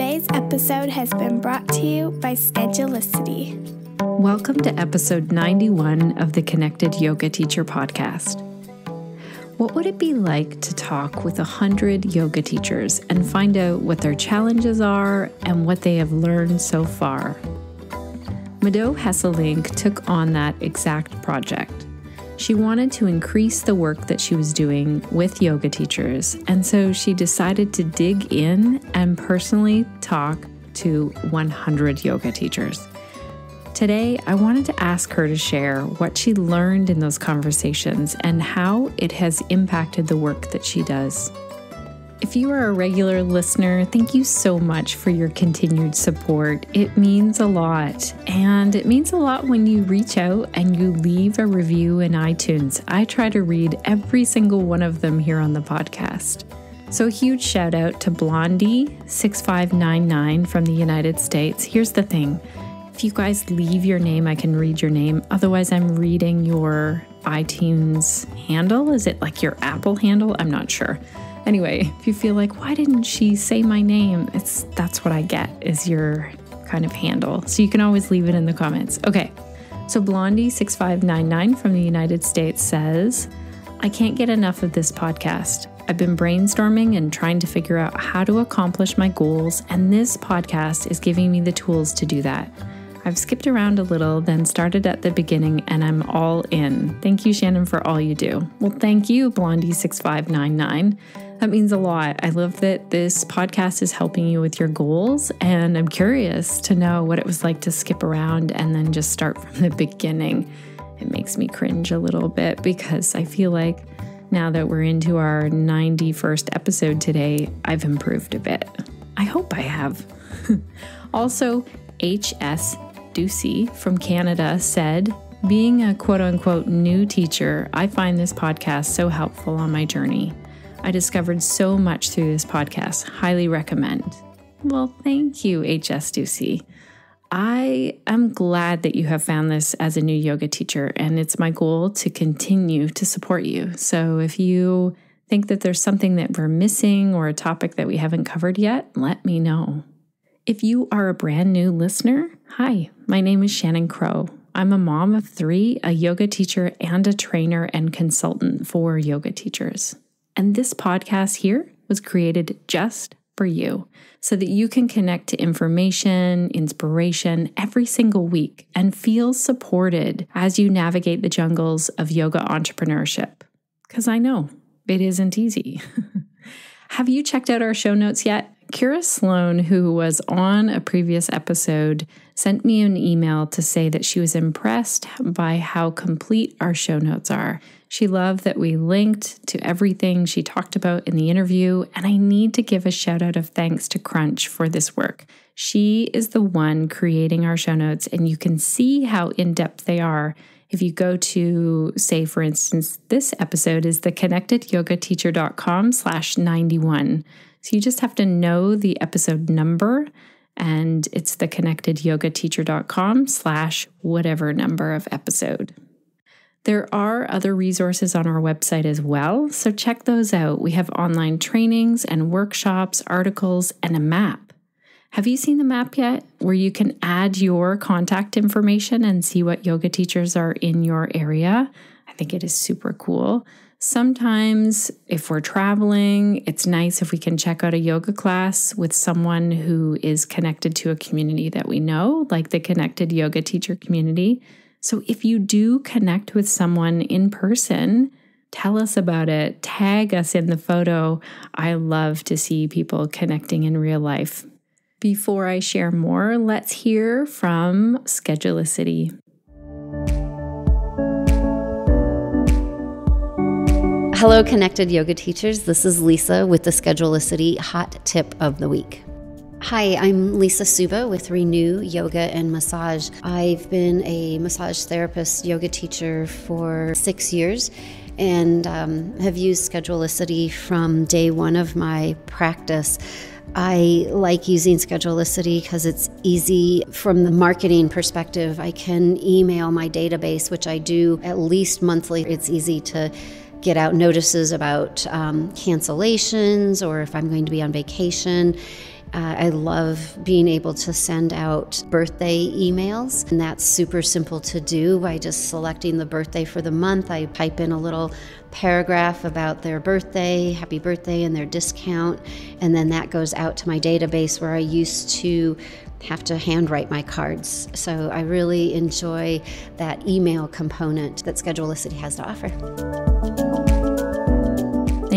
Today's episode has been brought to you by Schedulicity. Welcome to episode 91 of the Connected Yoga Teacher podcast. What would it be like to talk with 100 yoga teachers and find out what their challenges are and what they have learned so far? Mado Hesselink took on that exact project. She wanted to increase the work that she was doing with yoga teachers, and so she decided to dig in and personally talk to 100 yoga teachers. Today, I wanted to ask her to share what she learned in those conversations and how it has impacted the work that she does. If you are a regular listener, thank you so much for your continued support. It means a lot. And it means a lot when you reach out and you leave a review in iTunes. I try to read every single one of them here on the podcast. So, a huge shout out to Blondie6599 from the United States. Here's the thing if you guys leave your name, I can read your name. Otherwise, I'm reading your iTunes handle. Is it like your Apple handle? I'm not sure. Anyway, if you feel like, why didn't she say my name? It's that's what I get is your kind of handle. So you can always leave it in the comments. Okay. So Blondie6599 from the United States says, I can't get enough of this podcast. I've been brainstorming and trying to figure out how to accomplish my goals, and this podcast is giving me the tools to do that. I've skipped around a little, then started at the beginning, and I'm all in. Thank you, Shannon, for all you do. Well, thank you, Blondie6599. That means a lot. I love that this podcast is helping you with your goals, and I'm curious to know what it was like to skip around and then just start from the beginning. It makes me cringe a little bit because I feel like now that we're into our 91st episode today, I've improved a bit. I hope I have. also, HS Ducey from Canada said, Being a quote unquote new teacher, I find this podcast so helpful on my journey. I discovered so much through this podcast. Highly recommend. Well, thank you, HS Ducey. I am glad that you have found this as a new yoga teacher, and it's my goal to continue to support you. So if you think that there's something that we're missing or a topic that we haven't covered yet, let me know. If you are a brand new listener, hi, my name is Shannon Crow. I'm a mom of three, a yoga teacher, and a trainer and consultant for yoga teachers. And this podcast here was created just for you so that you can connect to information, inspiration every single week and feel supported as you navigate the jungles of yoga entrepreneurship. Because I know it isn't easy. Have you checked out our show notes yet? Kira Sloan, who was on a previous episode, sent me an email to say that she was impressed by how complete our show notes are. She loved that we linked to everything she talked about in the interview, and I need to give a shout out of thanks to Crunch for this work. She is the one creating our show notes, and you can see how in depth they are. If you go to say for instance this episode is the connectedyogateacher.com slash 91 so you just have to know the episode number and it's the connectedyogateacher.com slash whatever number of episode there are other resources on our website as well, so check those out. We have online trainings and workshops, articles, and a map. Have you seen the map yet where you can add your contact information and see what yoga teachers are in your area? I think it is super cool. Sometimes, if we're traveling, it's nice if we can check out a yoga class with someone who is connected to a community that we know, like the Connected Yoga Teacher community. So if you do connect with someone in person, tell us about it. Tag us in the photo. I love to see people connecting in real life. Before I share more, let's hear from Schedulicity. Hello, connected yoga teachers. This is Lisa with the Schedulicity Hot Tip of the Week. Hi, I'm Lisa Suba with Renew Yoga and Massage. I've been a massage therapist, yoga teacher for six years and um, have used Schedulicity from day one of my practice. I like using Schedulicity because it's easy from the marketing perspective. I can email my database, which I do at least monthly. It's easy to get out notices about um, cancellations or if I'm going to be on vacation Uh, I love being able to send out birthday emails, and that's super simple to do by just selecting the birthday for the month. I pipe in a little paragraph about their birthday, happy birthday, and their discount, and then that goes out to my database where I used to have to handwrite my cards. So I really enjoy that email component that Schedulicity has to offer.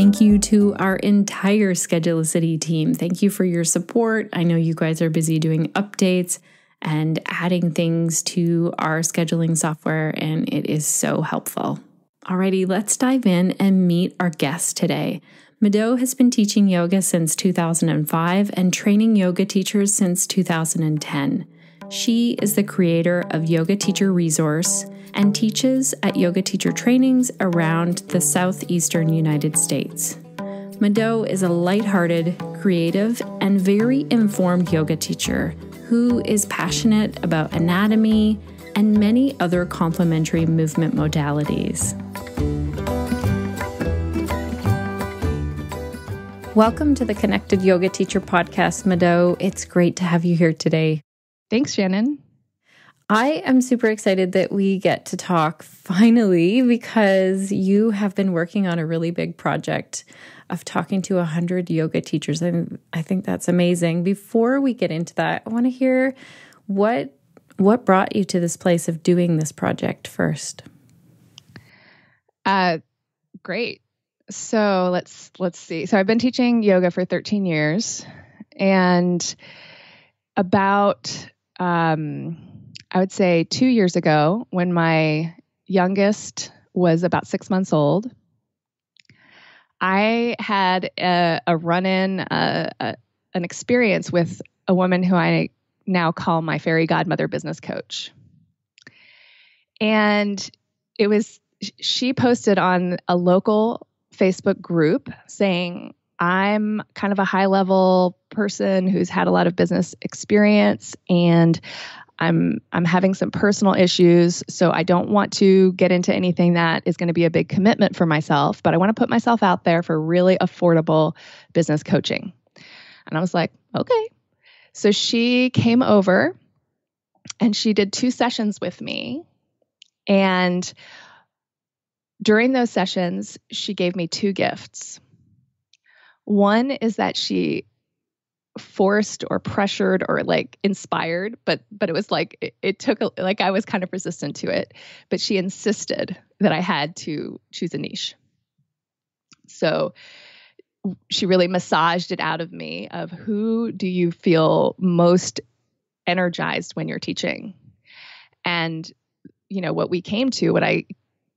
Thank you to our entire Schedulicity team. Thank you for your support. I know you guys are busy doing updates and adding things to our scheduling software, and it is so helpful. Alrighty, let's dive in and meet our guest today. Mado has been teaching yoga since 2005 and training yoga teachers since 2010. She is the creator of Yoga Teacher Resource and teaches at yoga teacher trainings around the southeastern United States. Mado is a lighthearted, creative, and very informed yoga teacher who is passionate about anatomy and many other complementary movement modalities. Welcome to the Connected Yoga Teacher Podcast, Mado. It's great to have you here today. Thanks, Shannon. I am super excited that we get to talk finally because you have been working on a really big project of talking to 100 yoga teachers. And I think that's amazing. Before we get into that, I want to hear what what brought you to this place of doing this project first. Uh great. So, let's let's see. So, I've been teaching yoga for 13 years and about um I would say two years ago when my youngest was about six months old. I had a, a run in, uh, an experience with a woman who I now call my fairy godmother business coach. And it was, she posted on a local Facebook group saying, I'm kind of a high level person who's had a lot of business experience and I'm I'm having some personal issues, so I don't want to get into anything that is going to be a big commitment for myself, but I want to put myself out there for really affordable business coaching. And I was like, okay. So she came over and she did two sessions with me. And during those sessions, she gave me two gifts. One is that she forced or pressured or like inspired but but it was like it, it took a, like i was kind of resistant to it but she insisted that i had to choose a niche. So she really massaged it out of me of who do you feel most energized when you're teaching? And you know what we came to what i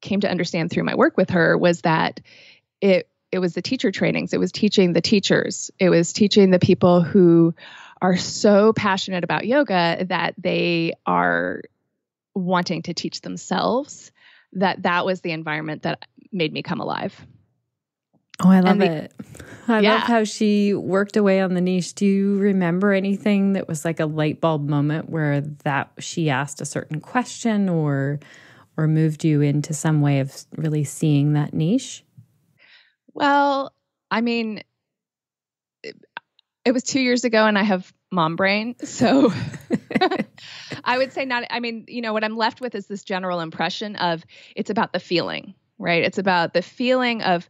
came to understand through my work with her was that it it was the teacher trainings. It was teaching the teachers. It was teaching the people who are so passionate about yoga that they are wanting to teach themselves that that was the environment that made me come alive. Oh i love the, it. I yeah. love how she worked away on the niche. Do you remember anything that was like a light bulb moment where that she asked a certain question or or moved you into some way of really seeing that niche well, I mean, it, it was two years ago and I have mom brain. So I would say not. I mean, you know, what I'm left with is this general impression of it's about the feeling, right? It's about the feeling of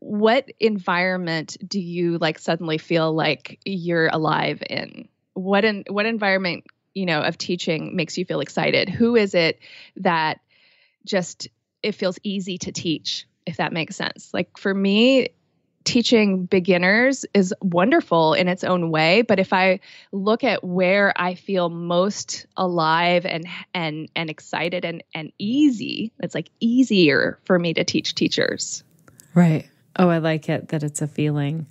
what environment do you like suddenly feel like you're alive in? What in what environment, you know, of teaching makes you feel excited? Who is it that just it feels easy to teach? If that makes sense. Like for me, teaching beginners is wonderful in its own way but if i look at where i feel most alive and and and excited and and easy it's like easier for me to teach teachers. Right. Oh i like it that it's a feeling.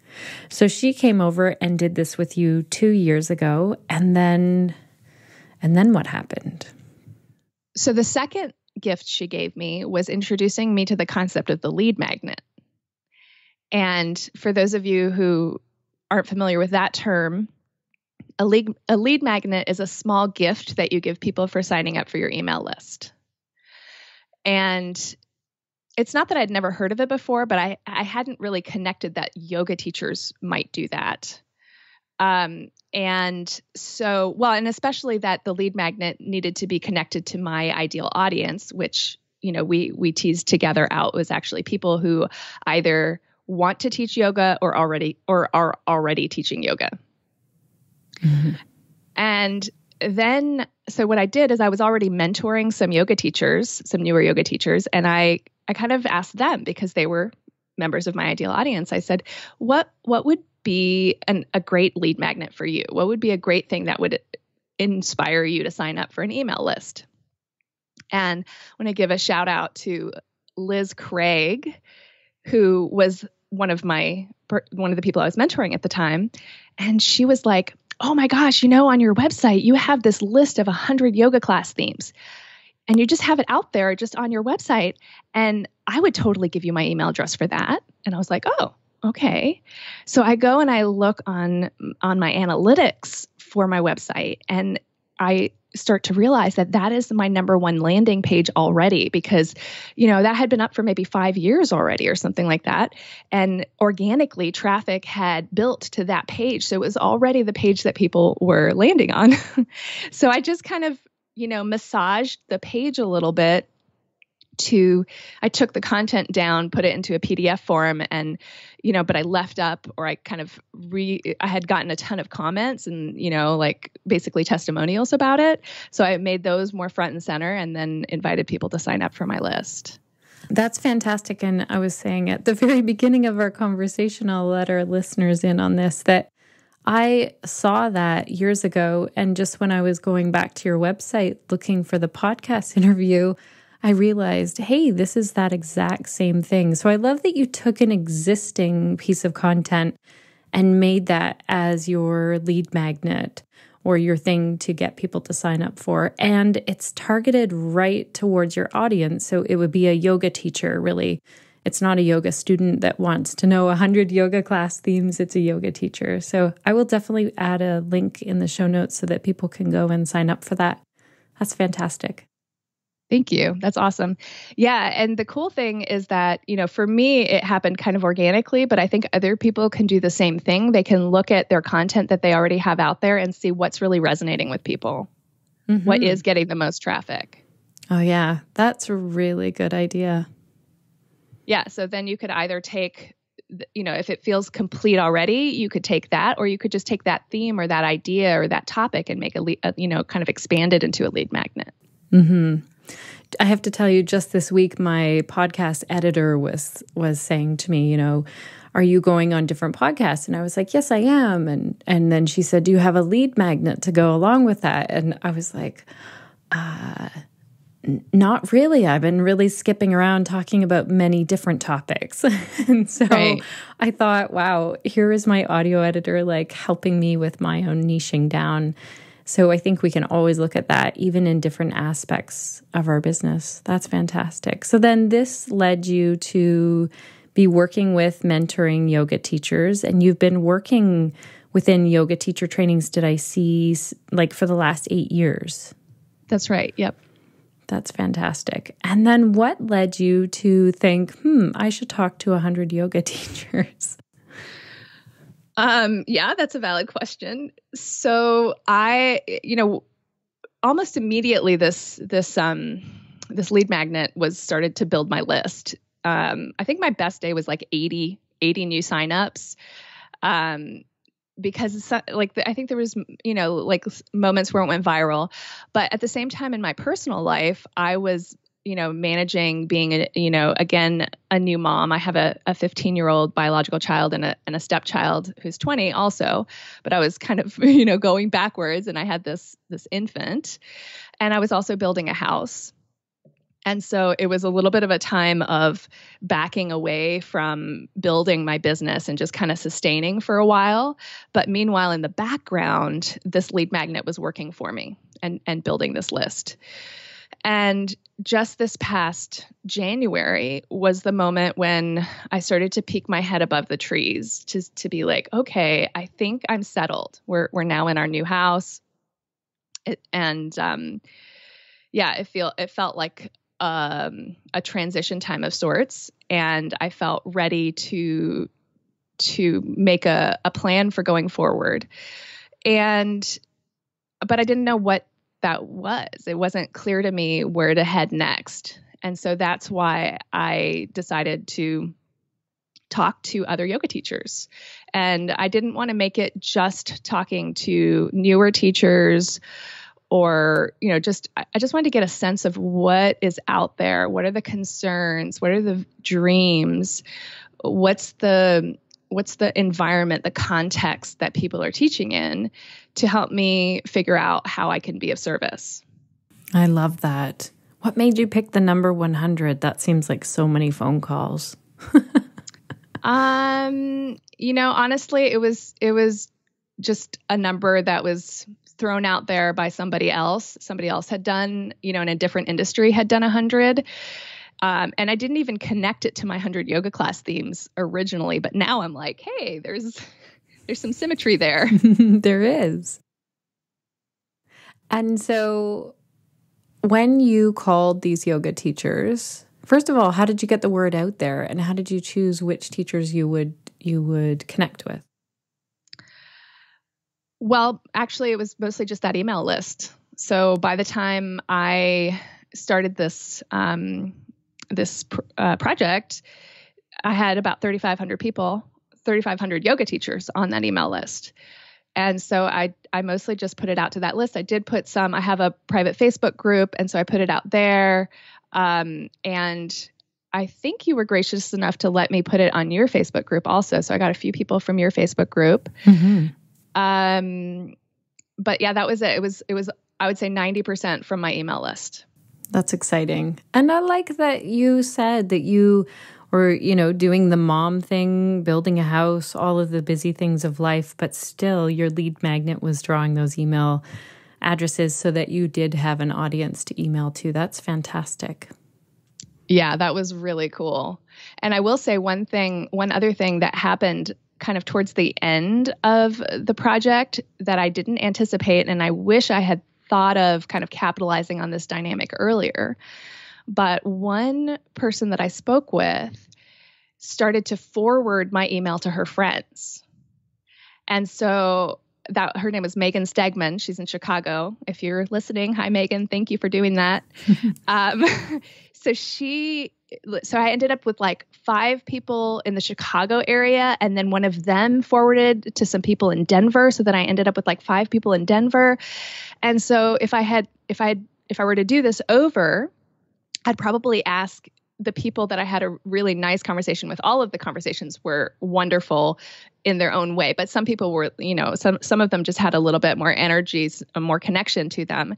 So she came over and did this with you 2 years ago and then and then what happened? So the second gift she gave me was introducing me to the concept of the lead magnet. And for those of you who aren't familiar with that term, a lead, a lead magnet is a small gift that you give people for signing up for your email list. And it's not that I'd never heard of it before, but I, I hadn't really connected that yoga teachers might do that. Um, and so, well, and especially that the lead magnet needed to be connected to my ideal audience, which you know we we teased together out was actually people who either want to teach yoga or already or are already teaching yoga. Mm-hmm. And then so what I did is I was already mentoring some yoga teachers, some newer yoga teachers, and I I kind of asked them because they were members of my ideal audience. I said, "What what would be an, a great lead magnet for you? What would be a great thing that would inspire you to sign up for an email list?" And I want to give a shout out to Liz Craig, who was one of my one of the people I was mentoring at the time, and she was like, "Oh my gosh, you know, on your website you have this list of 100 yoga class themes." And you just have it out there just on your website. And I would totally give you my email address for that. And I was like, oh, okay. So I go and I look on on my analytics for my website and I start to realize that that is my number one landing page already because you know that had been up for maybe 5 years already or something like that. And organically traffic had built to that page. So it was already the page that people were landing on. So i just kind of you know massaged the page a little bit to I took the content down, put it into a PDF form and you know, but I left up or I kind of re I had gotten a ton of comments and you know, like basically testimonials about it. So I made those more front and center and then invited people to sign up for my list. That's fantastic. And I was saying at the very beginning of our conversation, I'll let our listeners in on this that I saw that years ago. And just when I was going back to your website looking for the podcast interview, I realized, hey, this is that exact same thing. So I love that you took an existing piece of content and made that as your lead magnet or your thing to get people to sign up for. And it's targeted right towards your audience. So it would be a yoga teacher, really. It's not a yoga student that wants to know 100 yoga class themes. It's a yoga teacher. So I will definitely add a link in the show notes so that people can go and sign up for that. That's fantastic. Thank you. That's awesome. Yeah. And the cool thing is that, you know, for me, it happened kind of organically, but I think other people can do the same thing. They can look at their content that they already have out there and see what's really resonating with people, mm-hmm. what is getting the most traffic. Oh, yeah. That's a really good idea. Yeah. So then you could either take, you know, if it feels complete already, you could take that, or you could just take that theme or that idea or that topic and make a, a you know, kind of expand it into a lead magnet. Hmm. I have to tell you, just this week, my podcast editor was was saying to me, you know, are you going on different podcasts? And I was like, yes, I am. And and then she said, do you have a lead magnet to go along with that? And I was like, uh, not really. I've been really skipping around talking about many different topics. and so right. I thought, wow, here is my audio editor like helping me with my own niching down so I think we can always look at that even in different aspects of our business. That's fantastic. So then this led you to be working with mentoring yoga teachers and you've been working within yoga teacher trainings did I see like for the last 8 years. That's right. Yep. That's fantastic. And then what led you to think, hmm, I should talk to 100 yoga teachers? Um, yeah, that's a valid question. So I, you know, almost immediately this this um this lead magnet was started to build my list. Um, I think my best day was like 80, 80 new signups. Um, because like I think there was you know like moments where it went viral, but at the same time in my personal life I was you know, managing being, a, you know, again, a new mom. I have a 15 year old biological child and a, and a stepchild who's 20 also, but I was kind of, you know, going backwards and I had this, this infant and I was also building a house. And so it was a little bit of a time of backing away from building my business and just kind of sustaining for a while. But meanwhile, in the background, this lead magnet was working for me and, and building this list. And just this past January was the moment when I started to peek my head above the trees to to be like, okay, I think I'm settled. We're we're now in our new house, it, and um, yeah, it feel it felt like um, a transition time of sorts, and I felt ready to to make a, a plan for going forward. and but I didn't know what that was. It wasn't clear to me where to head next. And so that's why I decided to talk to other yoga teachers. And I didn't want to make it just talking to newer teachers or, you know, just, I just wanted to get a sense of what is out there. What are the concerns? What are the dreams? What's the, what's the environment, the context that people are teaching in to help me figure out how I can be of service. I love that. What made you pick the number 100? That seems like so many phone calls. um, you know, honestly, it was it was just a number that was thrown out there by somebody else. Somebody else had done, you know, in a different industry had done 100. Um, and I didn't even connect it to my 100 yoga class themes originally, but now I'm like, hey, there's there's some symmetry there. there is. And so when you called these yoga teachers, first of all, how did you get the word out there and how did you choose which teachers you would you would connect with? Well, actually it was mostly just that email list. So by the time I started this um, this pr- uh, project, I had about 3,500 people, 3,500 yoga teachers on that email list. And so I I mostly just put it out to that list. I did put some. I have a private Facebook group, and so I put it out there. Um, and I think you were gracious enough to let me put it on your Facebook group also. So I got a few people from your Facebook group. Mm-hmm. Um, but yeah, that was it. It was it was I would say ninety percent from my email list. That's exciting. And I like that you said that you were, you know, doing the mom thing, building a house, all of the busy things of life, but still your lead magnet was drawing those email addresses so that you did have an audience to email to. That's fantastic. Yeah, that was really cool. And I will say one thing, one other thing that happened kind of towards the end of the project that I didn't anticipate and I wish I had thought of kind of capitalizing on this dynamic earlier. But one person that I spoke with started to forward my email to her friends. And so that her name was Megan Stegman. She's in Chicago. If you're listening, hi Megan, thank you for doing that. um, so she so I ended up with like five people in the Chicago area, and then one of them forwarded to some people in Denver. So then I ended up with like five people in Denver. And so if I had, if I had, if I were to do this over, I'd probably ask the people that I had a really nice conversation with. All of the conversations were wonderful in their own way, but some people were, you know, some some of them just had a little bit more energy, more connection to them,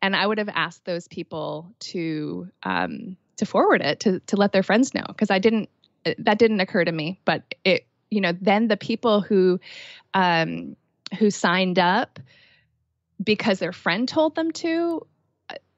and I would have asked those people to um, to forward it to to let their friends know because I didn't that didn't occur to me, but it you know then the people who um, who signed up because their friend told them to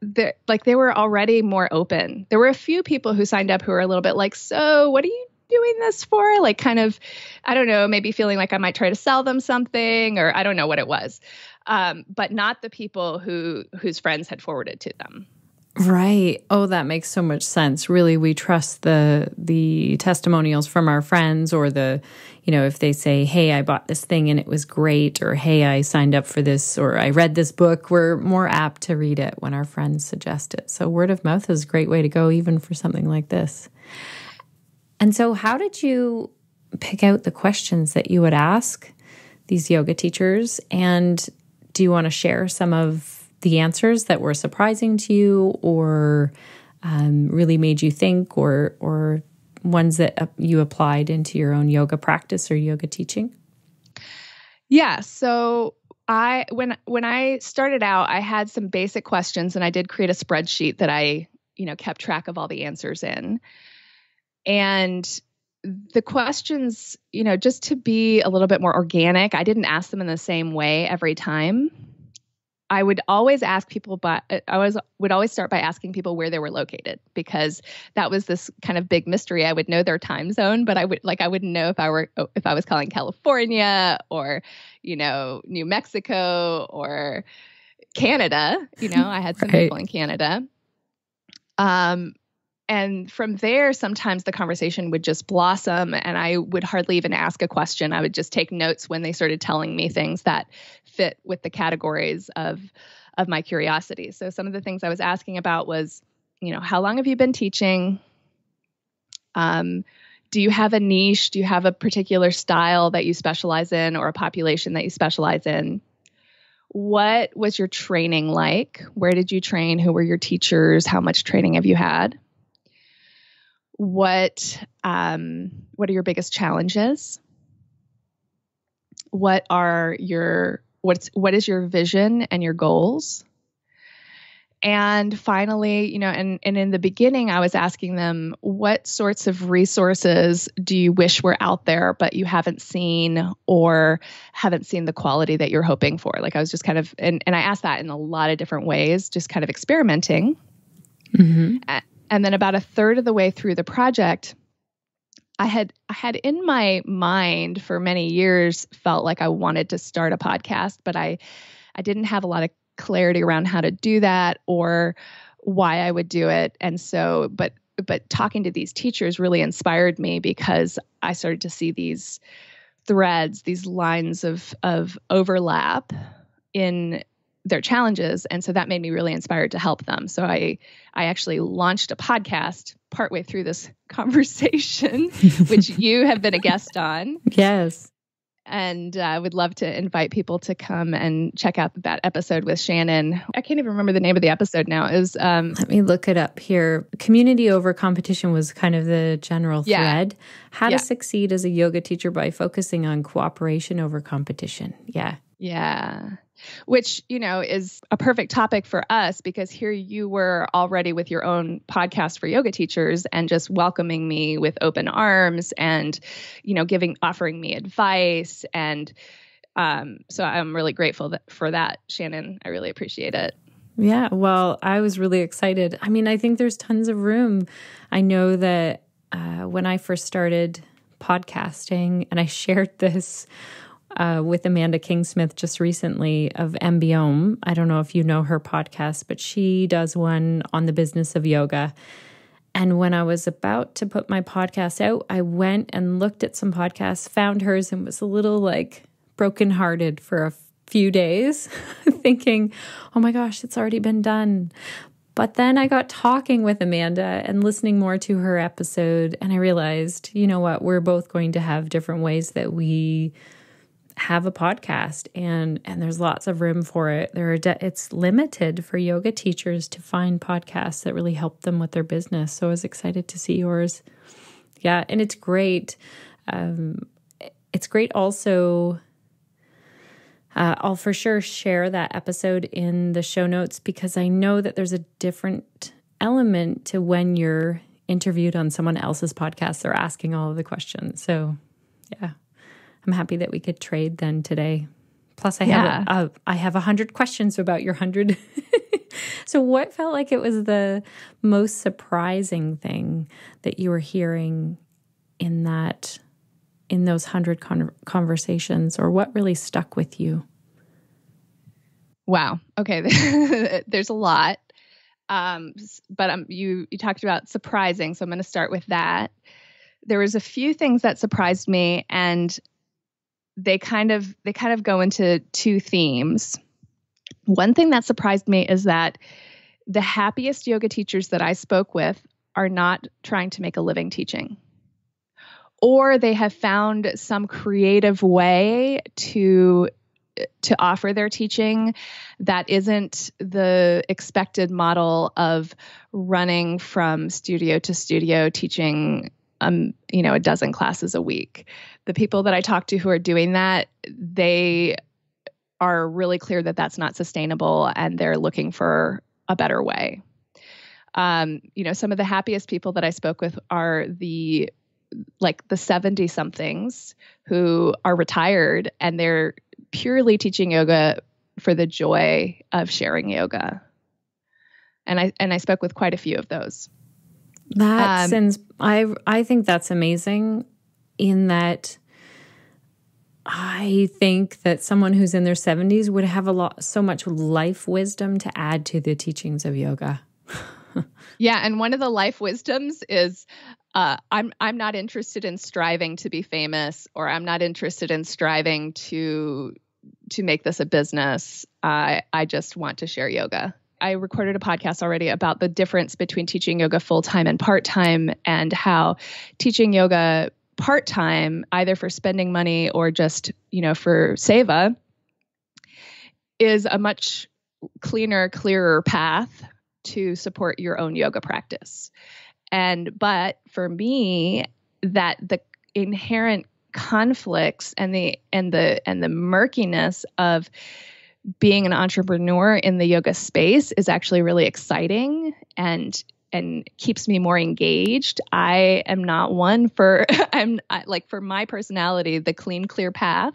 they like they were already more open. There were a few people who signed up who were a little bit like, "So, what are you doing this for?" Like kind of I don't know, maybe feeling like I might try to sell them something or I don't know what it was. Um, but not the people who whose friends had forwarded to them. Right. Oh, that makes so much sense. Really, we trust the the testimonials from our friends or the, you know, if they say, "Hey, I bought this thing and it was great," or "Hey, I signed up for this," or "I read this book," we're more apt to read it when our friends suggest it. So, word of mouth is a great way to go even for something like this. And so, how did you pick out the questions that you would ask these yoga teachers and do you want to share some of the answers that were surprising to you or um, really made you think or or ones that uh, you applied into your own yoga practice or yoga teaching? Yeah so i when when i started out i had some basic questions and i did create a spreadsheet that i you know kept track of all the answers in. And the questions you know just to be a little bit more organic i didn't ask them in the same way every time I would always ask people, but uh, I was would always start by asking people where they were located because that was this kind of big mystery. I would know their time zone, but I would like I wouldn't know if I were if I was calling California or you know New Mexico or Canada. You know, I had some right. people in Canada. Um, and from there sometimes the conversation would just blossom and i would hardly even ask a question. I would just take notes when they started telling me things that fit with the categories of of my curiosity. So some of the things i was asking about was you know how long have you been teaching? Um, do you have a niche? Do you have a particular style that you specialize in or a population that you specialize in? What was your training like? Where did you train? Who were your teachers? How much training have you had what um, what are your biggest challenges? What are your what's what is your vision and your goals? And finally you know and, and in the beginning i was asking them what sorts of resources do you wish were out there but you haven't seen or haven't seen the quality that you're hoping for? Like i was just kind of and, and i asked that in a lot of different ways just kind of experimenting. Mm-hmm. And then about a third of the way through the project, I had I had in my mind for many years felt like I wanted to start a podcast, but I I didn't have a lot of clarity around how to do that or why I would do it. And so but but talking to these teachers really inspired me because I started to see these threads, these lines of of overlap in their challenges and so that made me really inspired to help them so i i actually launched a podcast partway through this conversation which you have been a guest on yes and I uh, would love to invite people to come and check out that episode with Shannon. I can't even remember the name of the episode now. Is um, let me look it up here. Community over competition was kind of the general yeah. thread. How yeah. to succeed as a yoga teacher by focusing on cooperation over competition. Yeah, yeah which you know is a perfect topic for us because here you were already with your own podcast for yoga teachers and just welcoming me with open arms and you know giving offering me advice. And um, so i'm really grateful that, for that shannon. I really appreciate it. Yeah well i was really excited. I mean i think there's tons of room. I know that uh, when i first started podcasting and i shared this uh, with Amanda Kingsmith just recently of Embiome. I don't know if you know her podcast, but she does one on the business of yoga. And when I was about to put my podcast out, I went and looked at some podcasts, found hers, and was a little like brokenhearted for a few days, thinking, oh my gosh, it's already been done. But then I got talking with Amanda and listening more to her episode, and I realized, you know what, we're both going to have different ways that we have a podcast and and there's lots of room for it there are de- it's limited for yoga teachers to find podcasts that really help them with their business so i was excited to see yours yeah and it's great um, it's great also uh, I'll for sure share that episode in the show notes because I know that there's a different element to when you're interviewed on someone else's podcast. They're asking all of the questions. So, yeah. I'm happy that we could trade then today. Plus, I yeah. have a, a, I have a hundred questions about your hundred. so, what felt like it was the most surprising thing that you were hearing in that in those hundred con- conversations, or what really stuck with you? Wow. Okay, there's a lot, um, but um, you you talked about surprising, so I'm going to start with that. There was a few things that surprised me, and they kind of they kind of go into two themes. One thing that surprised me is that the happiest yoga teachers that I spoke with are not trying to make a living teaching. Or they have found some creative way to to offer their teaching that isn't the expected model of running from studio to studio teaching um, you know, a dozen classes a week. The people that I talk to who are doing that, they are really clear that that's not sustainable and they're looking for a better way. Um, you know, some of the happiest people that I spoke with are the like the 70 somethings who are retired and they're purely teaching yoga for the joy of sharing yoga. And I and I spoke with quite a few of those. That um, I I think that's amazing in that I think that someone who's in their 70s would have a lot so much life wisdom to add to the teachings of yoga. Yeah, and one of the life wisdoms is uh, I'm I'm not interested in striving to be famous, or I'm not interested in striving to to make this a business. I I just want to share yoga. I recorded a podcast already about the difference between teaching yoga full time and part time, and how teaching yoga part time, either for spending money or just you know for seva, is a much cleaner, clearer path to support your own yoga practice. And but for me, that the inherent conflicts and the and the and the murkiness of being an entrepreneur in the yoga space is actually really exciting and and keeps me more engaged. I am not one for I'm I, like for my personality the clean clear path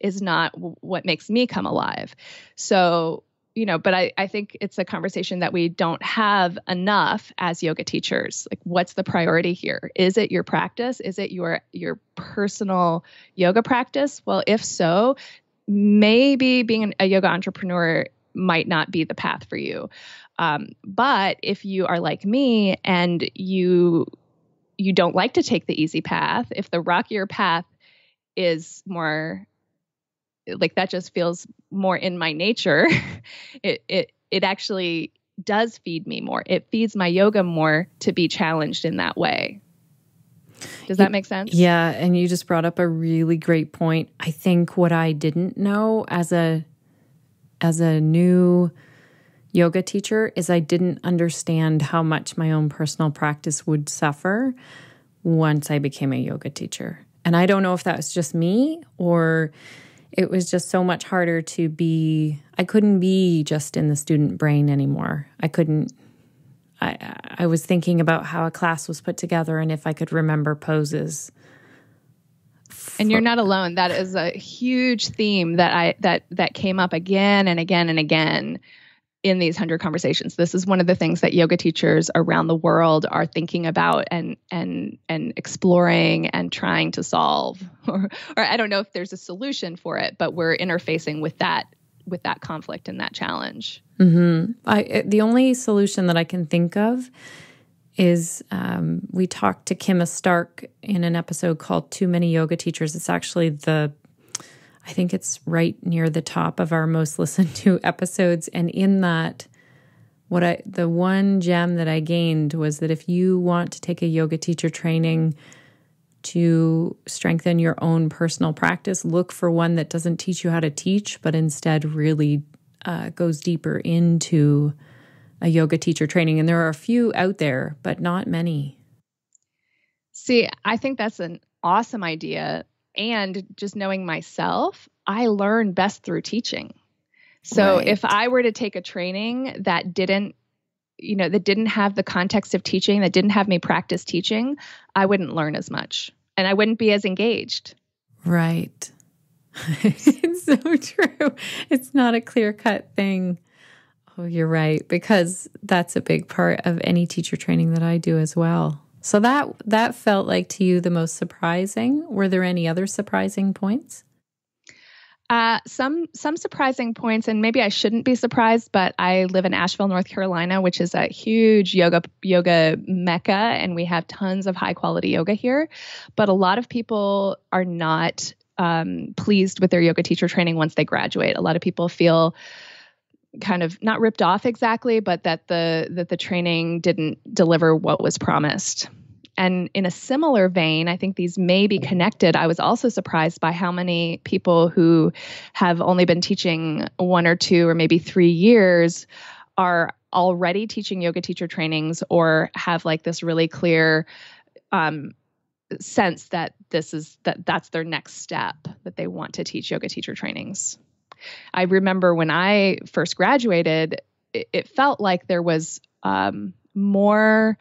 is not w- what makes me come alive. So you know, but I, I think it's a conversation that we don't have enough as yoga teachers. Like, what's the priority here? Is it your practice? Is it your your personal yoga practice? Well, if so, maybe being a yoga entrepreneur might not be the path for you. Um, but if you are like me and you you don't like to take the easy path, if the rockier path is more like that just feels more in my nature it it it actually does feed me more. It feeds my yoga more to be challenged in that way. Does that make sense? Yeah and you just brought up a really great point. I think what i didn't know as a as a new yoga teacher is i didn't understand how much my own personal practice would suffer once i became a yoga teacher. And i don't know if that was just me or it was just so much harder to be i couldn't be just in the student brain anymore. I couldn't i i was thinking about how a class was put together and if i could remember poses. And you're not alone. That is a huge theme that i that that came up again and again and again in these 100 conversations this is one of the things that yoga teachers around the world are thinking about and and and exploring and trying to solve or, or i don't know if there's a solution for it but we're interfacing with that with that conflict and that challenge mm-hmm. I, the only solution that i can think of is um, we talked to Kima Stark in an episode called Too Many Yoga Teachers. It's actually the I think it's right near the top of our most listened to episodes. And in that, what I the one gem that I gained was that if you want to take a yoga teacher training to strengthen your own personal practice, look for one that doesn't teach you how to teach, but instead really uh, goes deeper into a yoga teacher training. And there are a few out there, but not many. See, I think that's an awesome idea and just knowing myself, I learn best through teaching. So right. if I were to take a training that didn't you know that didn't have the context of teaching that didn't have me practice teaching i wouldn't learn as much and i wouldn't be as engaged. Right. It's so true. It's not a clear cut thing. Oh you're right because that's a big part of any teacher training that i do as well so that that felt like to you the most surprising. Were there any other surprising points? Uh, some some surprising points, and maybe I shouldn't be surprised, but I live in Asheville, North Carolina, which is a huge yoga yoga mecca, and we have tons of high quality yoga here. But a lot of people are not um, pleased with their yoga teacher training once they graduate. A lot of people feel kind of not ripped off exactly, but that the that the training didn't deliver what was promised. And in a similar vein, I think these may be connected. I was also surprised by how many people who have only been teaching one or two or maybe three years are already teaching yoga teacher trainings or have like this really clear um, sense that this is that that's their next step that they want to teach yoga teacher trainings. I remember when I first graduated, it, it felt like there was um, more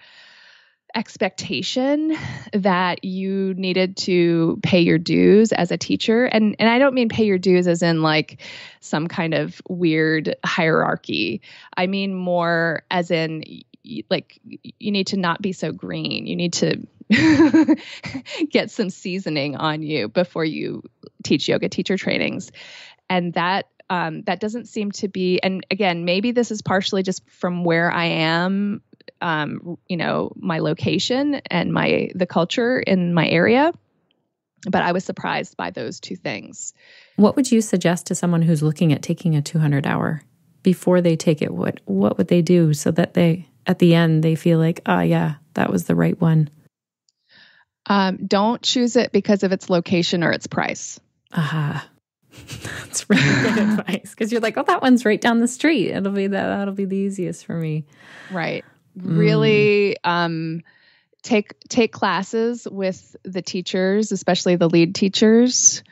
expectation that you needed to pay your dues as a teacher and and I don't mean pay your dues as in like some kind of weird hierarchy. I mean more as in like you need to not be so green. You need to get some seasoning on you before you teach yoga teacher trainings and that um, that doesn't seem to be and again maybe this is partially just from where i am um, you know, my location and my the culture in my area. But I was surprised by those two things. What would you suggest to someone who's looking at taking a 200 hour before they take it? What what would they do so that they at the end they feel like, oh yeah, that was the right one? Um, don't choose it because of its location or its price. Aha. That's really good advice because you're like, oh, that one's right down the street. It'll be that. That'll be the easiest for me. Right. Mm. Really, um, take take classes with the teachers, especially the lead teachers,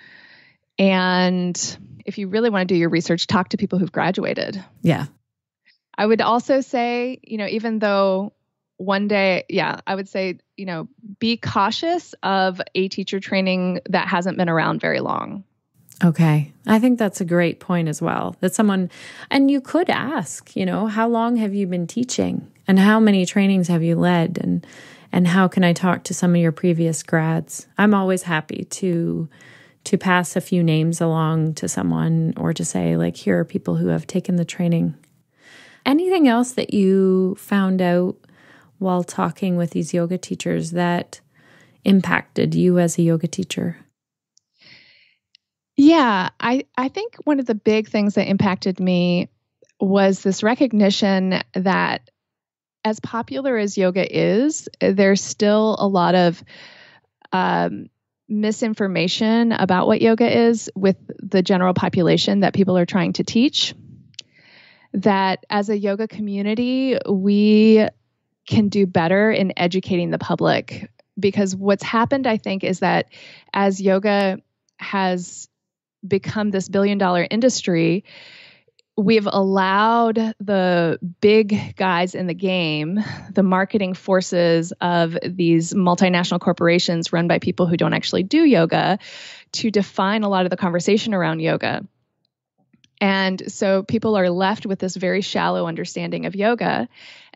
and if you really want to do your research, talk to people who've graduated. Yeah. I would also say, you know, even though one day, yeah, I would say, you know, be cautious of a teacher training that hasn't been around very long. Okay. I think that's a great point as well. That someone, and you could ask, you know, how long have you been teaching and how many trainings have you led and, and how can I talk to some of your previous grads? I'm always happy to, to pass a few names along to someone or to say, like, here are people who have taken the training. Anything else that you found out while talking with these yoga teachers that impacted you as a yoga teacher? Yeah, I, I think one of the big things that impacted me was this recognition that as popular as yoga is, there's still a lot of um, misinformation about what yoga is with the general population that people are trying to teach. That as a yoga community, we can do better in educating the public because what's happened i think is that as yoga has become this billion dollar industry we've allowed the big guys in the game, the marketing forces of these multinational corporations run by people who don't actually do yoga, to define a lot of the conversation around yoga. And so people are left with this very shallow understanding of yoga.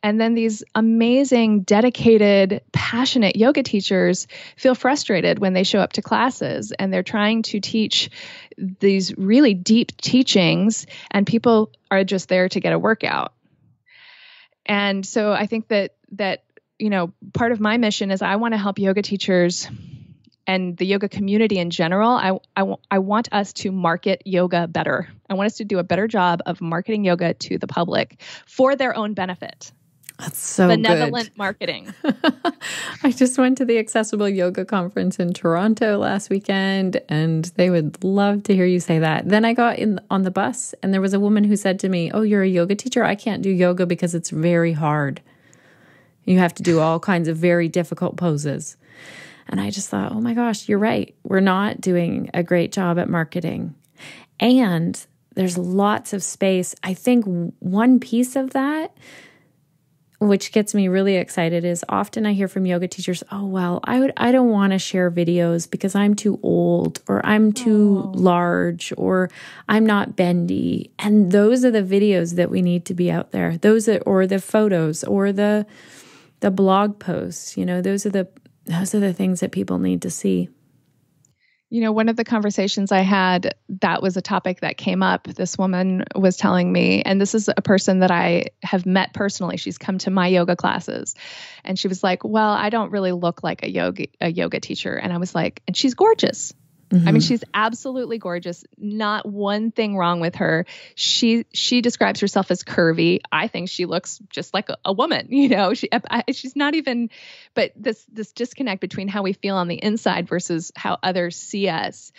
And then these amazing, dedicated, passionate yoga teachers feel frustrated when they show up to classes and they're trying to teach these really deep teachings, and people are just there to get a workout. And so I think that that you know part of my mission is I want to help yoga teachers and the yoga community in general, I, I, I want us to market yoga better. I want us to do a better job of marketing yoga to the public for their own benefit. That's so benevolent good. marketing. I just went to the Accessible Yoga Conference in Toronto last weekend, and they would love to hear you say that. Then I got in on the bus, and there was a woman who said to me, "Oh, you're a yoga teacher? I can't do yoga because it's very hard. You have to do all kinds of very difficult poses." And I just thought, "Oh my gosh, you're right. We're not doing a great job at marketing." And there's lots of space. I think one piece of that which gets me really excited is often I hear from yoga teachers, "Oh well, I would I don't want to share videos because I'm too old or I'm too oh. large or I'm not bendy." And those are the videos that we need to be out there. Those are, or the photos or the the blog posts, you know, those are the those are the things that people need to see. You know, one of the conversations I had, that was a topic that came up. This woman was telling me, and this is a person that I have met personally. She's come to my yoga classes. And she was like, Well, I don't really look like a yoga a yoga teacher. And I was like, and she's gorgeous. Mm-hmm. I mean, mm-hmm. she's absolutely gorgeous. Not one thing wrong with her. She she describes herself as curvy. I think she looks just like a, a woman. You know, she I, she's not even. But this this disconnect between how we feel on the inside versus how others see us.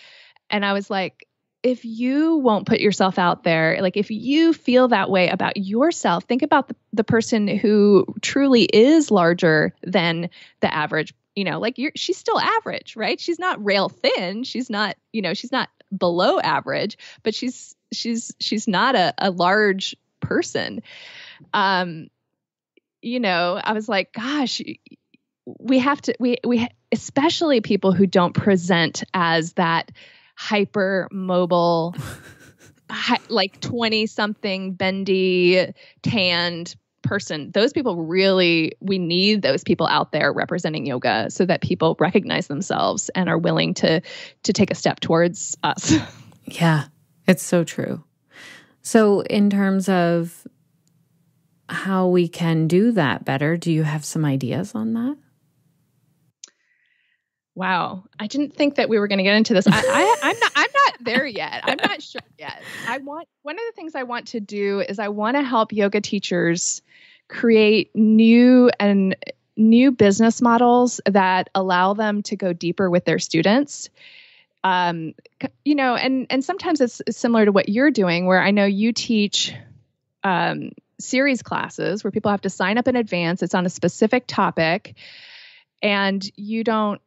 And I was like, if you won't put yourself out there, like if you feel that way about yourself, think about the, the person who truly is larger than the average you know like you're she's still average right? She's not rail thin. She's not you know she's not below average but she's she's she's not a, a large person. Um you know i was like gosh we have to we we especially people who don't present as that hyper mobile like 20 something bendy tanned person those people really we need those people out there representing yoga so that people recognize themselves and are willing to to take a step towards us yeah it's so true so in terms of how we can do that better. Do you have some ideas on that? Wow, I didn't think that we were going to get into this. I, I, I'm not. I'm not there yet. I'm not sure yet. I want one of the things I want to do is I want to help yoga teachers create new and new business models that allow them to go deeper with their students um, you know and and sometimes it's similar to what you're doing where i know you teach um, series classes where people have to sign up in advance it's on a specific topic and you don't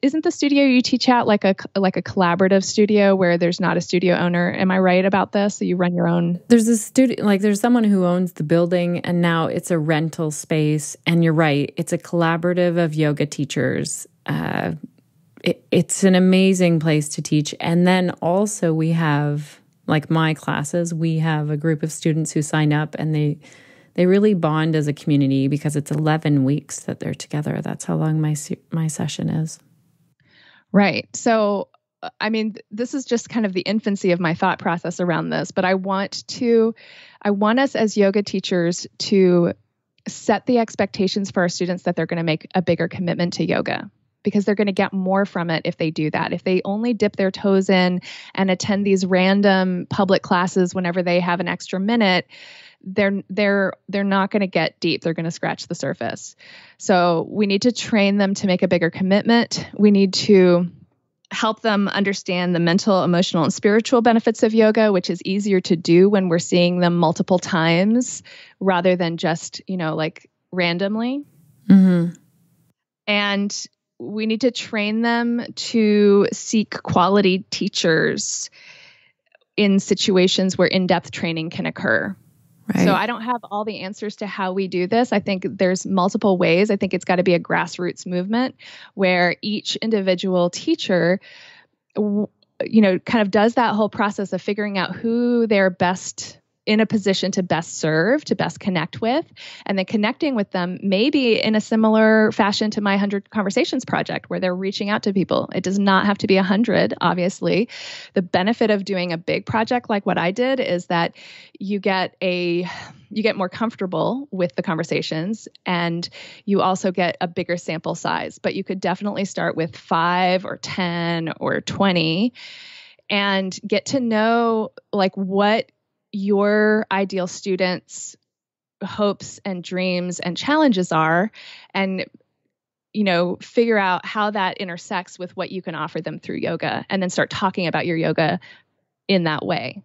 isn't the studio you teach at like a like a collaborative studio where there's not a studio owner? Am i right about this? So you run your own? There's a studio like there's someone who owns the building and now it's a rental space. And you're right it's a collaborative of yoga teachers. Uh, it, it's an amazing place to teach. And then also we have like my classes we have a group of students who sign up and they they really bond as a community because it's 11 weeks that they're together. That's how long my my session is. Right. So I mean, this is just kind of the infancy of my thought process around this, but I want to I want us as yoga teachers to set the expectations for our students that they're going to make a bigger commitment to yoga because they're going to get more from it if they do that. If they only dip their toes in and attend these random public classes whenever they have an extra minute, they're they're they're not going to get deep. They're going to scratch the surface. So we need to train them to make a bigger commitment. We need to help them understand the mental emotional and spiritual benefits of yoga which is easier to do when we're seeing them multiple times rather than just you know like randomly. Mm-hmm. and we need to train them to seek quality teachers in situations where in-depth training can occur Right. So I don't have all the answers to how we do this. I think there's multiple ways. I think it's got to be a grassroots movement where each individual teacher you know kind of does that whole process of figuring out who their best in a position to best serve, to best connect with, and then connecting with them maybe in a similar fashion to my 100 Conversations project where they're reaching out to people. It does not have to be 100, obviously. The benefit of doing a big project like what I did is that you get a you get more comfortable with the conversations and you also get a bigger sample size but you could definitely start with 5 or 10 or 20 and get to know like what your ideal students hopes and dreams and challenges are and you know figure out how that intersects with what you can offer them through yoga and then start talking about your yoga in that way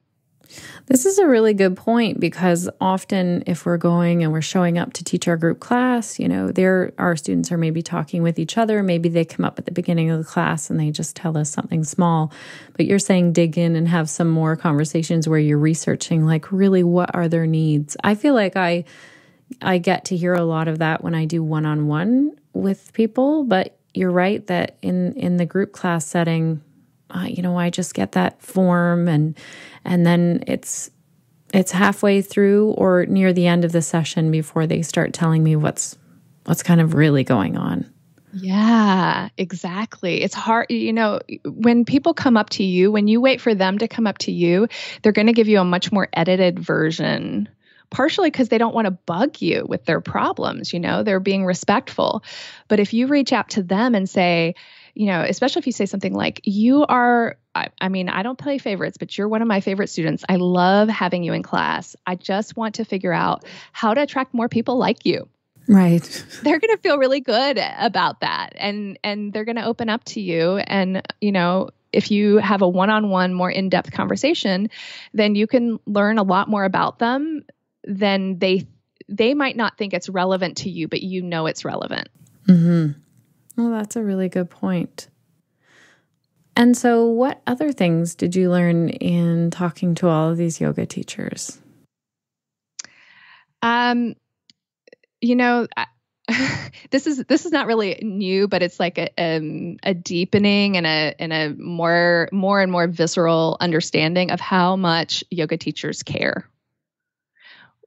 this is a really good point because often, if we're going and we're showing up to teach our group class, you know, there our students are maybe talking with each other. Maybe they come up at the beginning of the class and they just tell us something small. But you're saying dig in and have some more conversations where you're researching, like, really, what are their needs? I feel like I I get to hear a lot of that when I do one on one with people. But you're right that in in the group class setting, uh, you know, I just get that form and and then it's it's halfway through or near the end of the session before they start telling me what's what's kind of really going on. Yeah, exactly. It's hard, you know, when people come up to you, when you wait for them to come up to you, they're going to give you a much more edited version partially because they don't want to bug you with their problems, you know, they're being respectful. But if you reach out to them and say, you know, especially if you say something like, You are, I, I, mean, I don't play favorites, but you're one of my favorite students. I love having you in class. I just want to figure out how to attract more people like you. Right. They're going to feel really good about that and and they're going to open up to you and you know, if you have a one-on-one more in-depth conversation, then you can learn a lot more about them than they they might not think it's relevant to you, but you know it's relevant. Mhm. Well, that's a really good point. And so, what other things did you learn in talking to all of these yoga teachers? Um, you know, this is this is not really new, but it's like a um, a deepening and a and a more more and more visceral understanding of how much yoga teachers care.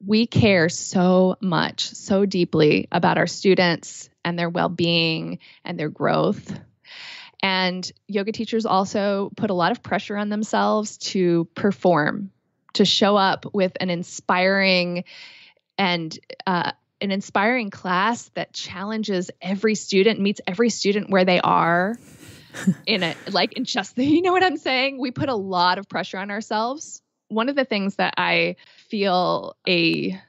We care so much, so deeply about our students and their well being and their growth. And yoga teachers also put a lot of pressure on themselves to perform, to show up with an inspiring and uh, an inspiring class that challenges every student, meets every student where they are. in it, like in just the, you know what I'm saying? We put a lot of pressure on ourselves. One of the things that I feel a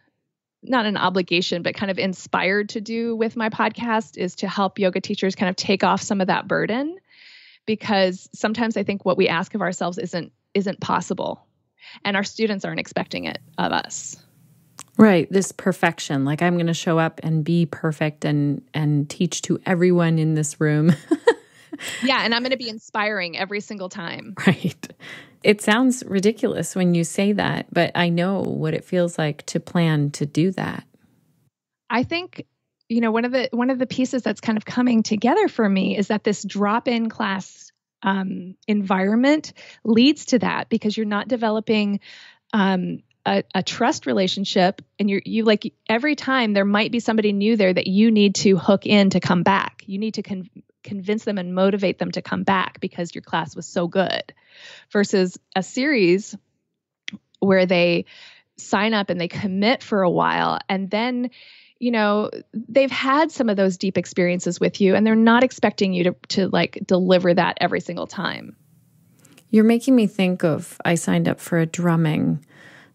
not an obligation, but kind of inspired to do with my podcast is to help yoga teachers kind of take off some of that burden because sometimes I think what we ask of ourselves isn't isn't possible and our students aren't expecting it of us. Right, this perfection. Like I'm going to show up and be perfect and and teach to everyone in this room. yeah, and I'm going to be inspiring every single time. Right. It sounds ridiculous when you say that, but I know what it feels like to plan to do that. I think you know one of the one of the pieces that's kind of coming together for me is that this drop-in class um, environment leads to that because you're not developing um, a, a, trust relationship and you're you like every time there might be somebody new there that you need to hook in to come back you need to con- convince them and motivate them to come back because your class was so good versus a series where they sign up and they commit for a while and then you know they've had some of those deep experiences with you and they're not expecting you to to like deliver that every single time. You're making me think of i signed up for a drumming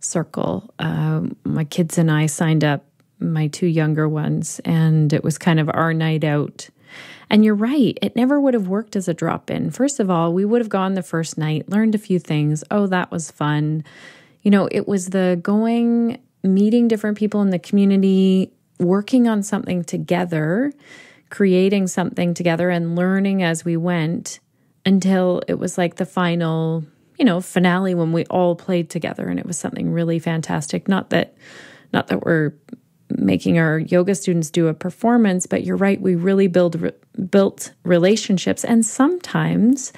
circle. Uh, my kids and i signed up my two younger ones and it was kind of our night out and you're right, it never would have worked as a drop in. First of all, we would have gone the first night, learned a few things. Oh, that was fun. You know, it was the going, meeting different people in the community, working on something together, creating something together, and learning as we went until it was like the final, you know, finale when we all played together and it was something really fantastic. Not that not that we're making our yoga students do a performance, but you're right, we really build re- built relationships. And sometimes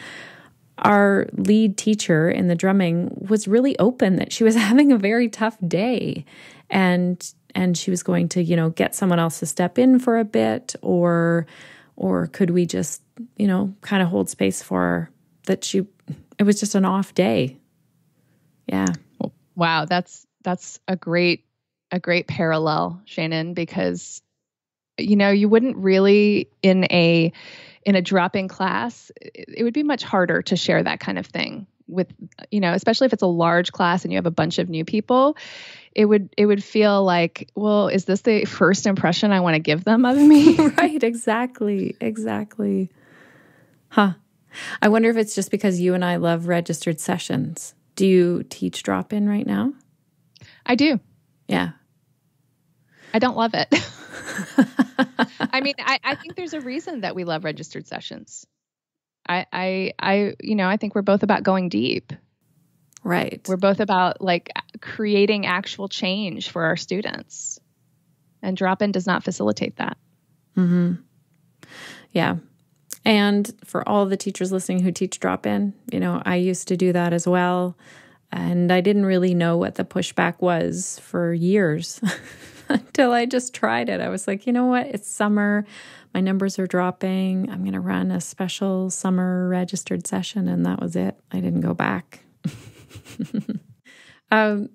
our lead teacher in the drumming was really open that she was having a very tough day and and she was going to you know get someone else to step in for a bit or or could we just you know kind of hold space for her that she it was just an off day. Yeah. Wow. That's that's a great a great parallel shannon because you know you wouldn't really in a in a drop-in class it would be much harder to share that kind of thing with you know especially if it's a large class and you have a bunch of new people. It would it would feel like well is this the first impression i want to give them of me? Right exactly exactly. Huh. I wonder if it's just because you and i love registered sessions. Do you teach drop in right now? I do yeah i don't love it i mean I, I think there's a reason that we love registered sessions I, I, I, you know, I think we're both about going deep. Right. We're both about like creating actual change for our students. And drop in does not facilitate that. hmm Yeah. And for all the teachers listening who teach drop in, you know, I used to do that as well. And I didn't really know what the pushback was for years until I just tried it. I was like, you know what? It's summer my numbers are dropping. I'm going to run a special summer registered session. And that was it. I didn't go back. um,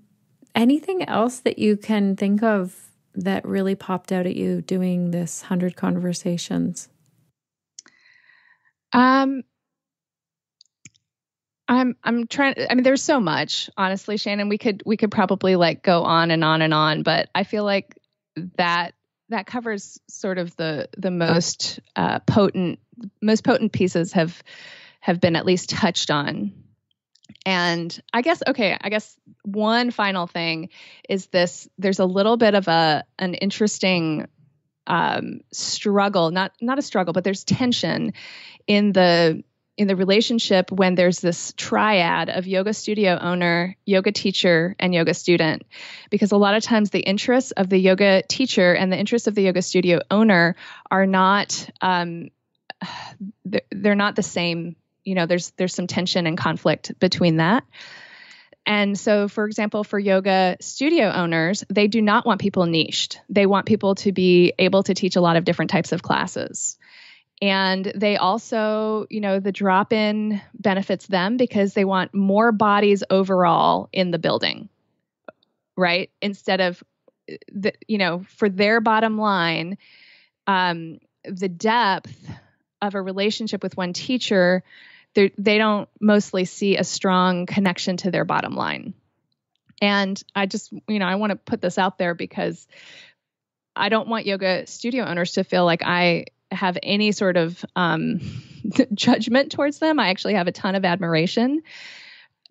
anything else that you can think of that really popped out at you doing this 100 conversations? Um, I'm I'm trying I mean there's so much honestly Shannon we could we could probably like go on and on and on but I feel like that that covers sort of the the most uh, potent most potent pieces have have been at least touched on. And i guess okay i guess one final thing is this there's a little bit of a an interesting um, struggle not not a struggle but there's tension in the in the relationship when there's this triad of yoga studio owner, yoga teacher, and yoga student. Because a lot of times the interests of the yoga teacher and the interests of the yoga studio owner are not um, they're, not the same. You know, there's there's some tension and conflict between that. And so, for example, for yoga studio owners, they do not want people niched. They want people to be able to teach a lot of different types of classes. And they also, you know, the drop in benefits them because they want more bodies overall in the building, right? Instead of the, you know, for their bottom line, um, the depth of a relationship with one teacher, they don't mostly see a strong connection to their bottom line. And I just, you know, I want to put this out there because I don't want yoga studio owners to feel like I have any sort of um, judgment towards them. I actually have a ton of admiration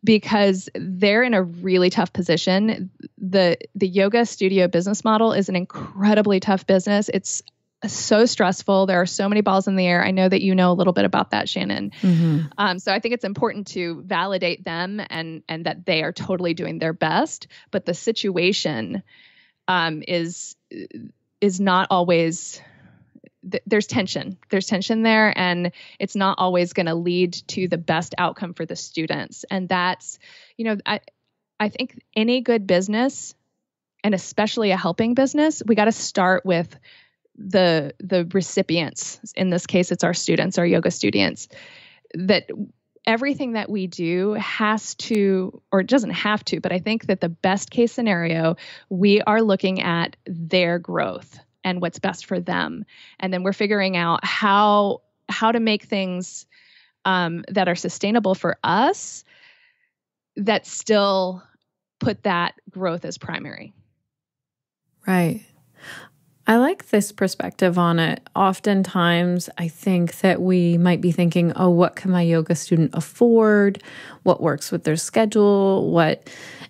because they're in a really tough position. The the yoga studio business model is an incredibly tough business. It's so stressful. There are so many balls in the air. I know that you know a little bit about that, Shannon. Mm-hmm. Um, so I think it's important to validate them and and that they are totally doing their best. But the situation um, is is not always th- there's tension. There's tension there, and it's not always going to lead to the best outcome for the students. And that's, you know, I I think any good business, and especially a helping business, we got to start with the the recipients. In this case, it's our students, our yoga students. That everything that we do has to, or it doesn't have to, but I think that the best case scenario, we are looking at their growth and what's best for them. And then we're figuring out how how to make things um, that are sustainable for us that still put that growth as primary. Right I like this perspective on it. Oftentimes, I think that we might be thinking, oh, what can my yoga student afford? What works with their schedule? What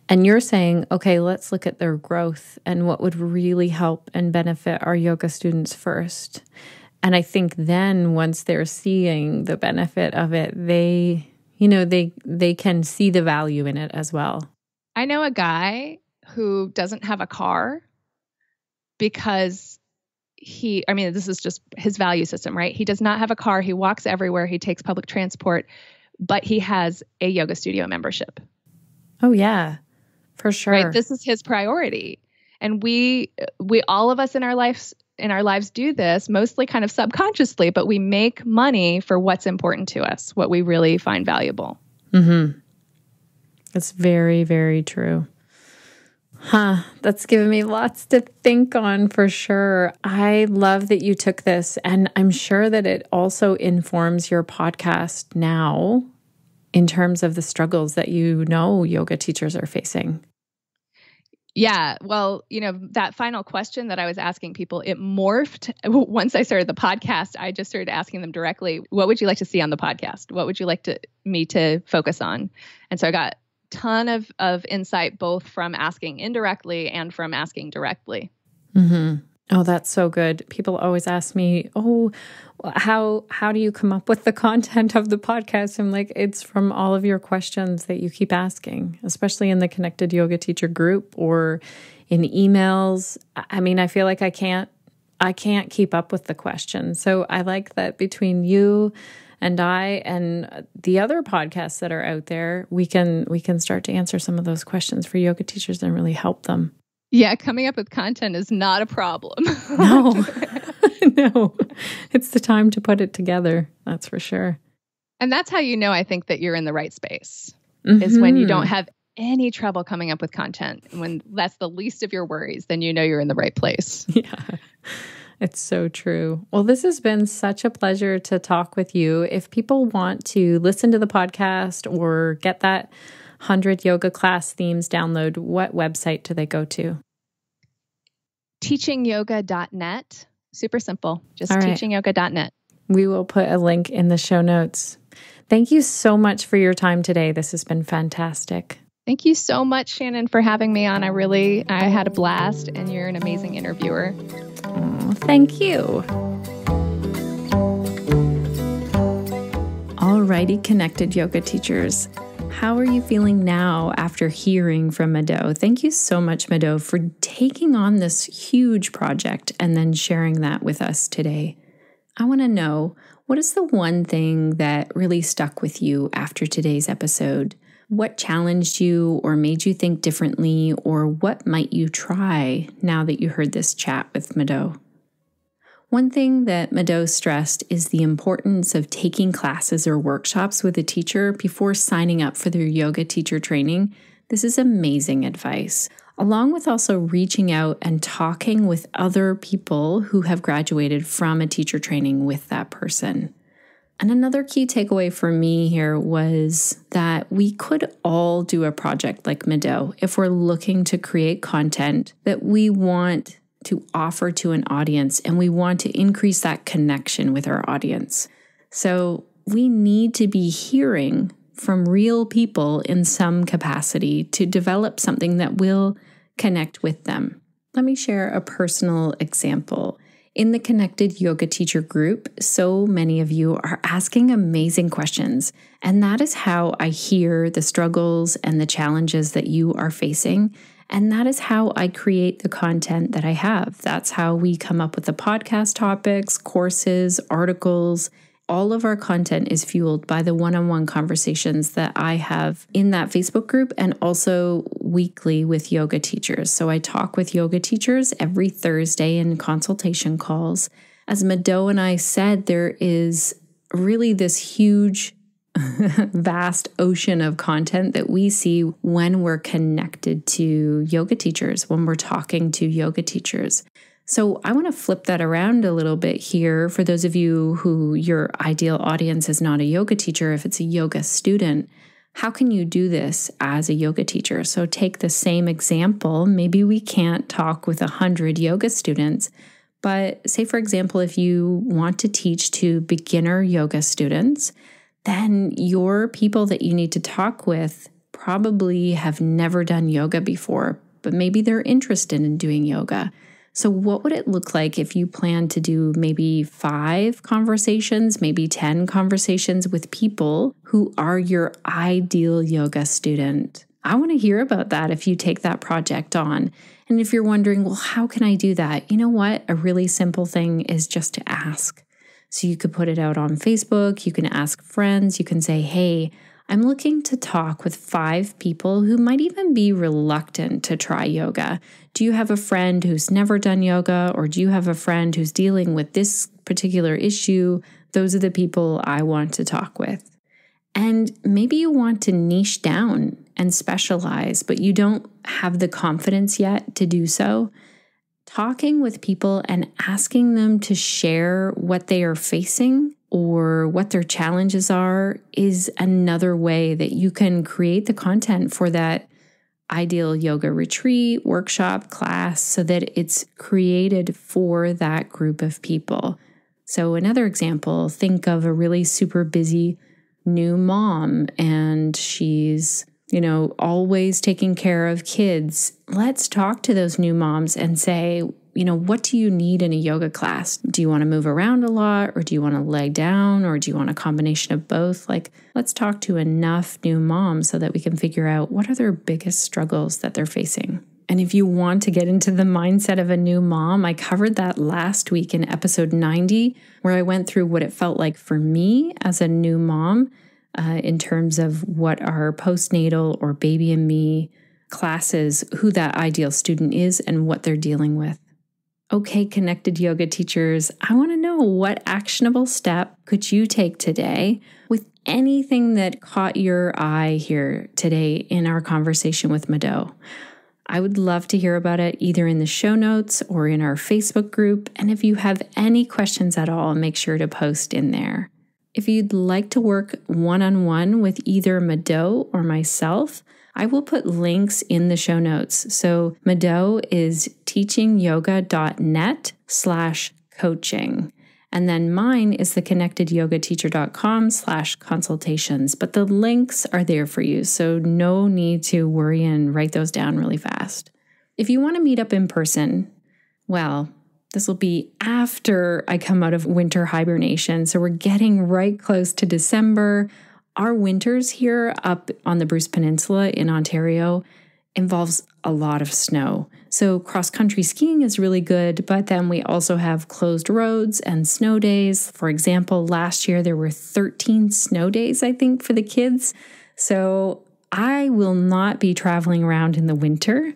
and you're saying, okay, let's look at their growth and what would really help and benefit our yoga students first. And I think then once they're seeing the benefit of it, they, you know, they they can see the value in it as well. I know a guy who doesn't have a car because he I mean this is just his value system, right? He does not have a car, he walks everywhere, he takes public transport, but he has a yoga studio membership. Oh yeah. For sure. Right? This is his priority. And we we all of us in our lives in our lives do this mostly kind of subconsciously, but we make money for what's important to us, what we really find valuable. Mhm. That's very very true. Huh, that's given me lots to think on for sure. I love that you took this, and I'm sure that it also informs your podcast now in terms of the struggles that you know yoga teachers are facing. Yeah, well, you know, that final question that I was asking people, it morphed once I started the podcast. I just started asking them directly, what would you like to see on the podcast? What would you like to me to focus on? And so I got ton of of insight both from asking indirectly and from asking directly. hmm Oh, that's so good. People always ask me, "Oh, how how do you come up with the content of the podcast?" I'm like, "It's from all of your questions that you keep asking, especially in the Connected Yoga Teacher group or in emails." I mean, I feel like I can't I can't keep up with the questions. So I like that between you and I and the other podcasts that are out there, we can we can start to answer some of those questions for yoga teachers and really help them. Yeah, coming up with content is not a problem. no, no, it's the time to put it together. That's for sure. And that's how you know, I think, that you're in the right space mm-hmm. is when you don't mm-hmm. have any trouble coming up with content. When that's the least of your worries, then you know you're in the right place. Yeah. It's so true. Well, this has been such a pleasure to talk with you. If people want to listen to the podcast or get that 100 yoga class themes download, what website do they go to? Teachingyoga.net. Super simple. Just right. teachingyoga.net. We will put a link in the show notes. Thank you so much for your time today. This has been fantastic. Thank you so much, Shannon, for having me on. I really I had a blast and you're an amazing interviewer. Thank you. Alrighty, connected yoga teachers. How are you feeling now after hearing from Mado? Thank you so much, Mado, for taking on this huge project and then sharing that with us today. I want to know what is the one thing that really stuck with you after today's episode? What challenged you or made you think differently, or what might you try now that you heard this chat with Mado? One thing that Mado stressed is the importance of taking classes or workshops with a teacher before signing up for their yoga teacher training. This is amazing advice. along with also reaching out and talking with other people who have graduated from a teacher training with that person. And another key takeaway for me here was that we could all do a project like Mado if we're looking to create content that we want to offer to an audience and we want to increase that connection with our audience. So we need to be hearing from real people in some capacity to develop something that will connect with them. Let me share a personal example. In the Connected Yoga Teacher group, so many of you are asking amazing questions. And that is how I hear the struggles and the challenges that you are facing. And that is how I create the content that I have. That's how we come up with the podcast topics, courses, articles, all of our content is fueled by the one on one conversations that I have in that Facebook group and also weekly with yoga teachers. So I talk with yoga teachers every Thursday in consultation calls. As Mado and I said, there is really this huge vast ocean of content that we see when we're connected to yoga teachers, when we're talking to yoga teachers. So I want to flip that around a little bit here for those of you who your ideal audience is not a yoga teacher, if it's a yoga student. How can you do this as a yoga teacher? So take the same example. Maybe we can't talk with 100 yoga students, but say, for example, if you want to teach to beginner yoga students, then your people that you need to talk with probably have never done yoga before, but maybe they're interested in doing yoga. So, what would it look like if you plan to do maybe five conversations, maybe 10 conversations with people who are your ideal yoga student? I want to hear about that if you take that project on. And if you're wondering, well, how can I do that? You know what? A really simple thing is just to ask. So, you could put it out on Facebook, you can ask friends, you can say, hey, I'm looking to talk with five people who might even be reluctant to try yoga. Do you have a friend who's never done yoga, or do you have a friend who's dealing with this particular issue? Those are the people I want to talk with. And maybe you want to niche down and specialize, but you don't have the confidence yet to do so. Talking with people and asking them to share what they are facing or what their challenges are is another way that you can create the content for that ideal yoga retreat, workshop, class, so that it's created for that group of people. So, another example think of a really super busy new mom and she's you know, always taking care of kids. Let's talk to those new moms and say, you know, what do you need in a yoga class? Do you want to move around a lot or do you want to lay down or do you want a combination of both? Like, let's talk to enough new moms so that we can figure out what are their biggest struggles that they're facing. And if you want to get into the mindset of a new mom, I covered that last week in episode 90, where I went through what it felt like for me as a new mom uh, in terms of what our postnatal or baby and me classes, who that ideal student is, and what they're dealing with. Okay, connected yoga teachers, I want to know what actionable step could you take today with anything that caught your eye here today in our conversation with Mado. I would love to hear about it either in the show notes or in our Facebook group. And if you have any questions at all, make sure to post in there. If you'd like to work one on one with either Mado or myself, I will put links in the show notes. So Mado is teachingyoga.net slash coaching. And then mine is the connectedyogateacher.com slash consultations. But the links are there for you. So no need to worry and write those down really fast. If you want to meet up in person, well, this will be after I come out of winter hibernation. So we're getting right close to December. Our winters here up on the Bruce Peninsula in Ontario involves a lot of snow. So cross country skiing is really good, but then we also have closed roads and snow days. For example, last year there were 13 snow days, I think, for the kids. So I will not be traveling around in the winter.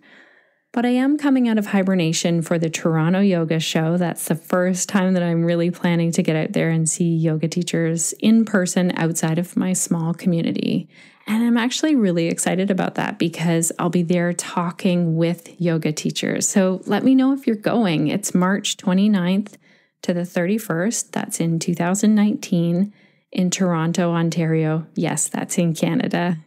But I am coming out of hibernation for the Toronto Yoga Show. That's the first time that I'm really planning to get out there and see yoga teachers in person outside of my small community. And I'm actually really excited about that because I'll be there talking with yoga teachers. So let me know if you're going. It's March 29th to the 31st. That's in 2019 in Toronto, Ontario. Yes, that's in Canada.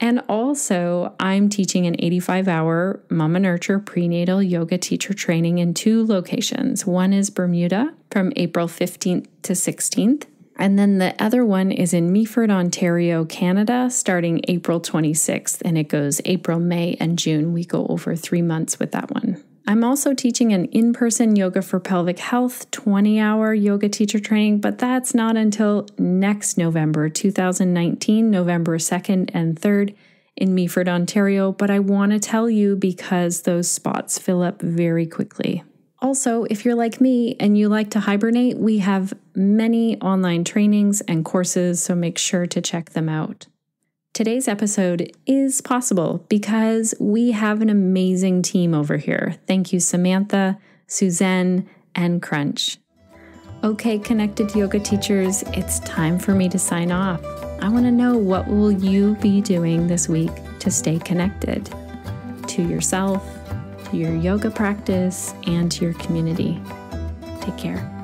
And also, I'm teaching an 85 hour Mama Nurture prenatal yoga teacher training in two locations. One is Bermuda from April 15th to 16th. And then the other one is in Meaford, Ontario, Canada, starting April 26th. And it goes April, May, and June. We go over three months with that one. I'm also teaching an in person yoga for pelvic health 20 hour yoga teacher training, but that's not until next November, 2019, November 2nd and 3rd in Meaford, Ontario. But I want to tell you because those spots fill up very quickly. Also, if you're like me and you like to hibernate, we have many online trainings and courses, so make sure to check them out. Today's episode is possible because we have an amazing team over here. Thank you, Samantha, Suzanne, and Crunch. Okay, connected yoga teachers, it's time for me to sign off. I want to know what will you be doing this week to stay connected to yourself, to your yoga practice, and to your community. Take care.